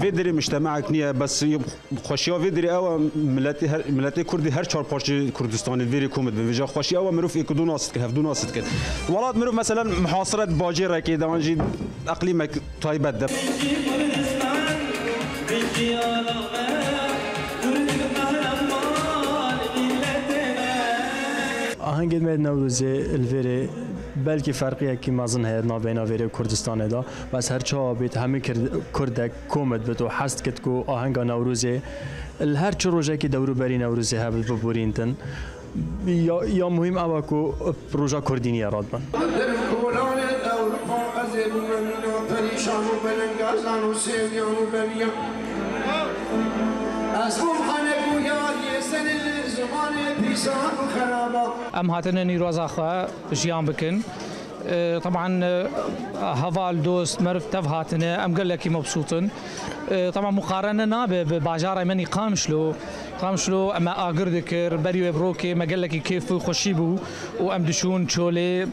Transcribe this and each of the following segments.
فيدري مجتمعك نية بس خوشيا فيدري او ملتي هر ملتي كردي هر چهار پارچه کردستان فيري کومت بيجا خوشيا او مروف يكدو ناست كه هفدو ناست كه ولات مروف مثلا محاصرة باجير كي دانجي اقليمك تايبت دب آهنگ مد نوروزی الوری بلکه فرقی کی مازن هست نابینا وری کردستان دا. بس هر چه بیت همه کرد کومد بتو حست کت کو آهنگ نوروزی. هر چه روزه که دورو بری نوروزی هبل ببورینتن یا مهم اوه کو پروژه کردینی راد بن. أم هاتنا نيروز اخوا جيان بكن. أه، طبعا أه، هفال دوست مرف تف هاتنا أم قال لك مبسوطن. أه، طبعا مقارنة بباجارة مني قامشلو قامشلو أما آقر ذكر بريو بروكي ما قال لك كيف خوشيبو وام دشون تشولي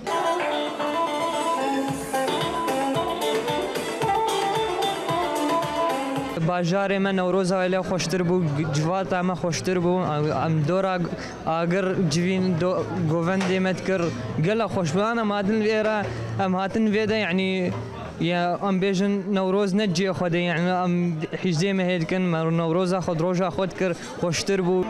باجار من نوروز ولی خوشتر بو جوات اما خوشتر بو. ام دورا آگر جوین دو گووند مت کر. گلا خوشبانه مادن ویرا ام هاتن ویدا يعني يا ام بيجن نوروز نجي خدي يعني ام حجزي مهيد كن نوروز خد روجا خد كر خوشتر بو.